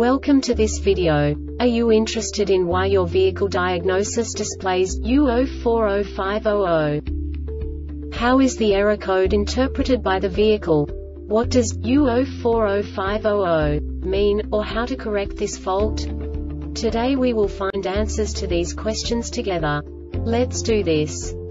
Welcome to this video. Are you interested in why your vehicle diagnosis displays U040500? How is the error code interpreted by the vehicle? What does U040500 mean, or how to correct this fault? Today we will find answers to these questions together. Let's do this.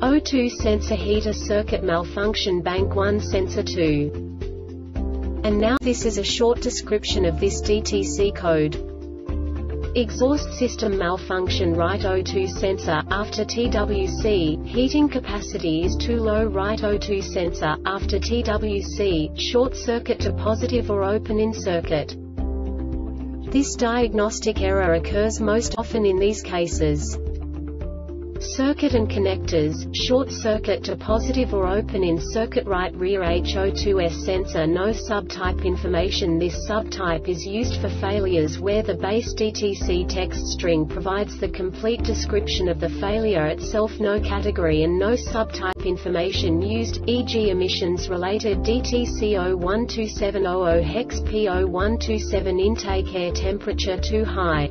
O2 sensor heater circuit malfunction bank 1 sensor 2. And now this is a short description of this DTC code. Exhaust system malfunction right O2 sensor, after TWC, heating capacity is too low right O2 sensor, after TWC, short circuit to positive or open in circuit. This diagnostic error occurs most often in these cases. Circuit and connectors, short circuit to positive or open in circuit right rear HO2S sensor no subtype information This subtype is used for failures where the base DTC text string provides the complete description of the failure itself no category and no subtype information used, e.g. emissions related DTC 012700 hex P0127 intake air temperature too high.